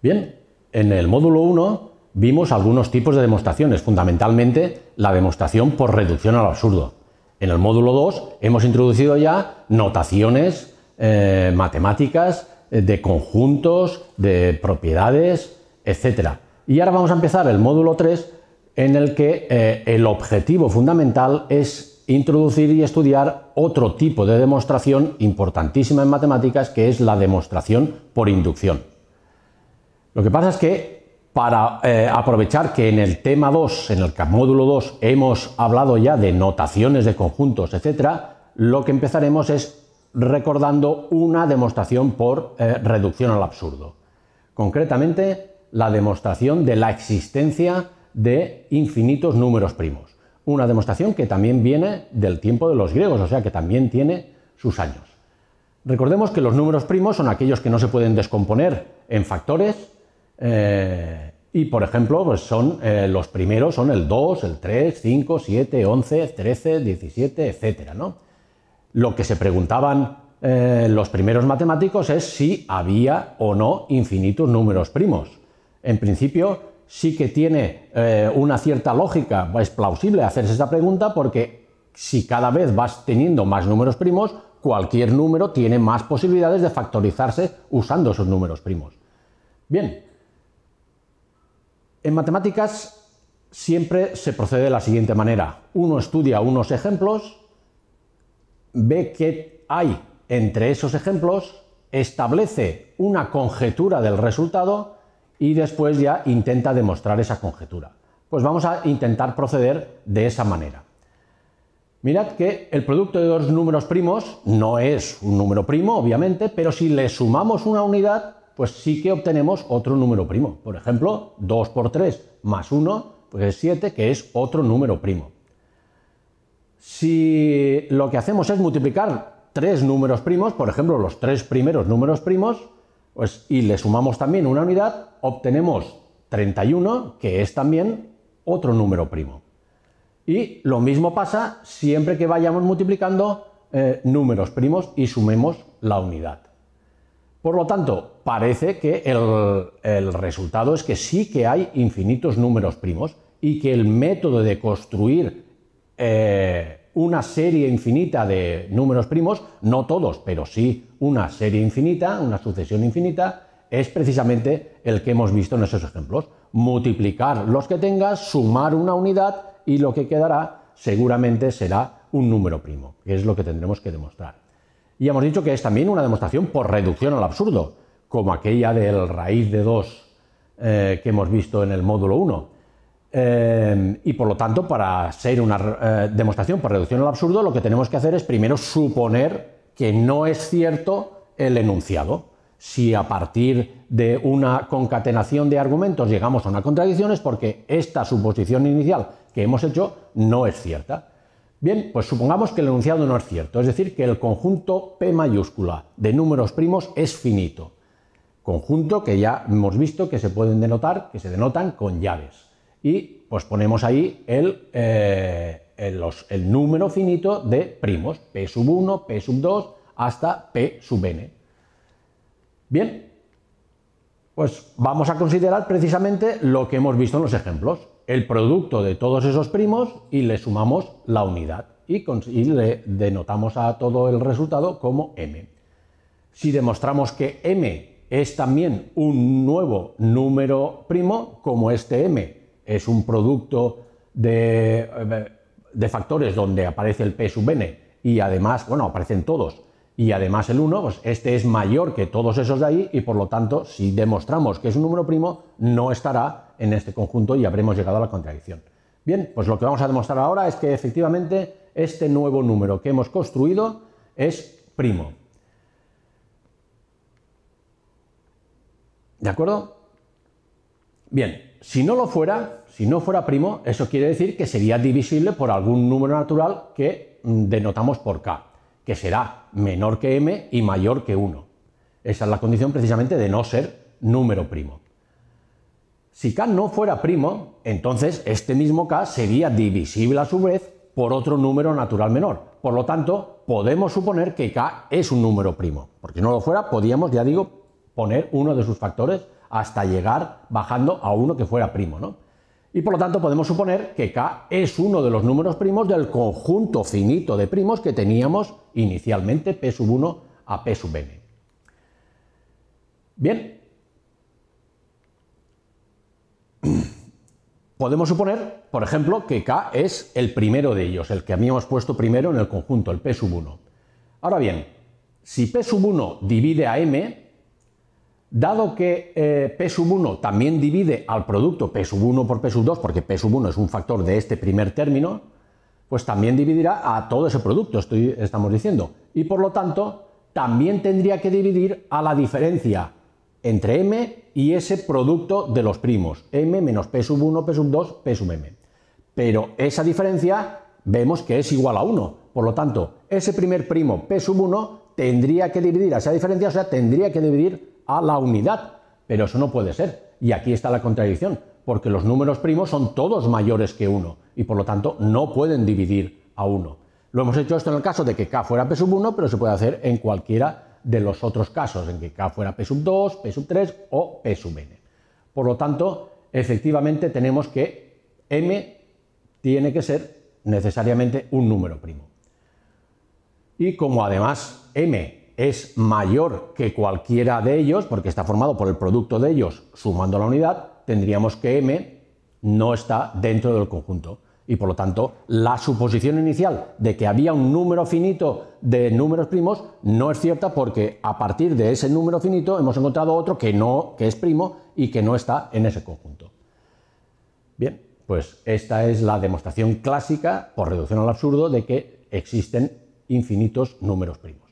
Bien, en el módulo 1 vimos algunos tipos de demostraciones, fundamentalmente la demostración por reducción al absurdo. En el módulo 2 hemos introducido ya notaciones eh, matemáticas eh, de conjuntos, de propiedades, etc. Y ahora vamos a empezar el módulo 3 en el que eh, el objetivo fundamental es introducir y estudiar otro tipo de demostración importantísima en matemáticas que es la demostración por inducción. Lo que pasa es que para eh, aprovechar que en el tema 2, en el módulo 2, hemos hablado ya de notaciones de conjuntos, etc., lo que empezaremos es recordando una demostración por eh, reducción al absurdo. Concretamente, la demostración de la existencia de infinitos números primos. Una demostración que también viene del tiempo de los griegos, o sea que también tiene sus años. Recordemos que los números primos son aquellos que no se pueden descomponer en factores, eh, y por ejemplo, pues son eh, los primeros son el 2, el 3, 5, 7, 11, 13, 17, etc. Lo que se preguntaban eh, los primeros matemáticos es si había o no infinitos números primos. En principio, sí que tiene una cierta lógica, es plausible hacerse esa pregunta porque si cada vez vas teniendo más números primos, cualquier número tiene más posibilidades de factorizarse usando esos números primos. Bien, en matemáticas siempre se procede de la siguiente manera. Uno estudia unos ejemplos, ve qué hay entre esos ejemplos, establece una conjetura del resultado y después ya intenta demostrar esa conjetura. Pues vamos a intentar proceder de esa manera. Mirad que el producto de dos números primos no es un número primo, obviamente, pero si le sumamos una unidad, pues sí que obtenemos otro número primo. Por ejemplo, 2 por 3 más 1, pues es 7, que es otro número primo. Si lo que hacemos es multiplicar tres números primos, por ejemplo, los tres primeros números primos, pues, y le sumamos también una unidad, obtenemos 31, que es también otro número primo. Y lo mismo pasa siempre que vayamos multiplicando eh, números primos y sumemos la unidad. Por lo tanto, parece que el, resultado es que sí que hay infinitos números primos y que el método de construir eh, una serie infinita de números primos, no todos, pero sí una serie infinita, una sucesión infinita, es precisamente el que hemos visto en esos ejemplos. Multiplicar los que tengas, sumar una unidad y lo que quedará seguramente será un número primo, que es lo que tendremos que demostrar. Y hemos dicho que es también una demostración por reducción al absurdo, como aquella del raíz de 2 eh, que hemos visto en el módulo 1. Eh, y por lo tanto, para ser una eh, demostración por reducción al absurdo, lo que tenemos que hacer es primero suponer que no es cierto el enunciado. Si a partir de una concatenación de argumentos llegamos a una contradicción es porque esta suposición inicial que hemos hecho no es cierta. Bien, pues supongamos que el enunciado no es cierto, es decir, que el conjunto P mayúscula de números primos es finito. Conjunto que ya hemos visto que se pueden denotar, que se denotan con llaves. Y pues ponemos ahí el, eh, número finito de primos, P sub 1, P sub 2, hasta P sub n. Bien, pues vamos a considerar precisamente lo que hemos visto en los ejemplos el producto de todos esos primos y le sumamos la unidad y, le denotamos a todo el resultado como m. Si demostramos que m es también un nuevo número primo, como este m es un producto de, de factores donde aparece el p sub n y además, bueno, aparecen todos, y además el 1, pues este es mayor que todos esos de ahí y por lo tanto, si demostramos que es un número primo, no estará en este conjunto y habremos llegado a la contradicción. Bien, pues lo que vamos a demostrar ahora es que efectivamente este nuevo número que hemos construido es primo. ¿De acuerdo? Bien, si no lo fuera, si no fuera primo, eso quiere decir que sería divisible por algún número natural que mm, denotamos por k que será menor que m y mayor que 1. Esa es la condición precisamente de no ser número primo. Si k no fuera primo, entonces este mismo k sería divisible a su vez por otro número natural menor. Por lo tanto, podemos suponer que k es un número primo. Porque no lo fuera, podríamos, ya digo, poner uno de sus factores hasta llegar bajando a uno que fuera primo. ¿no? Y por lo tanto podemos suponer que k es uno de los números primos del conjunto finito de primos que teníamos inicialmente p sub 1 a p sub n. Bien. Podemos suponer, por ejemplo, que k es el primero de ellos, el que habíamos puesto primero en el conjunto, el p sub 1. Ahora bien, si p sub 1 divide a m, Dado que eh, P sub 1 también divide al producto P sub 1 por P sub 2, porque P sub 1 es un factor de este primer término, pues también dividirá a todo ese producto, estamos diciendo. Y por lo tanto, también tendría que dividir a la diferencia entre m y ese producto de los primos, m menos P sub 1, P sub 2, P sub m. Pero esa diferencia vemos que es igual a 1. Por lo tanto, ese primer primo P sub 1 tendría que dividir a esa diferencia, o sea, tendría que dividir a la unidad, pero eso no puede ser. Y aquí está la contradicción, porque los números primos son todos mayores que 1 y por lo tanto no pueden dividir a 1. Lo hemos hecho esto en el caso de que k fuera p sub 1, pero se puede hacer en cualquiera de los otros casos, en que k fuera p sub 2, p sub 3 o p sub n. Por lo tanto, efectivamente tenemos que m tiene que ser necesariamente un número primo. Y como además m es mayor que cualquiera de ellos, porque está formado por el producto de ellos sumando la unidad, tendríamos que m no está dentro del conjunto. Y por lo tanto, la suposición inicial de que había un número finito de números primos no es cierta porque a partir de ese número finito hemos encontrado otro que no, que es primo y que no está en ese conjunto. Bien, pues esta es la demostración clásica, por reducción al absurdo, de que existen infinitos números primos.